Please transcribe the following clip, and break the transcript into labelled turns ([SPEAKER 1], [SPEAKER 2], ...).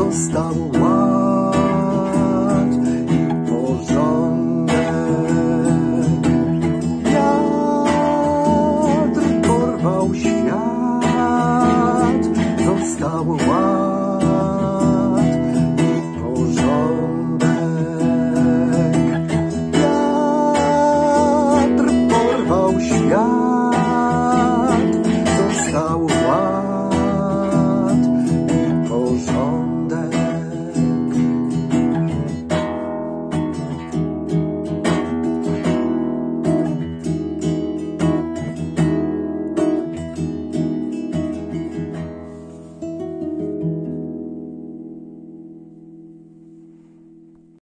[SPEAKER 1] został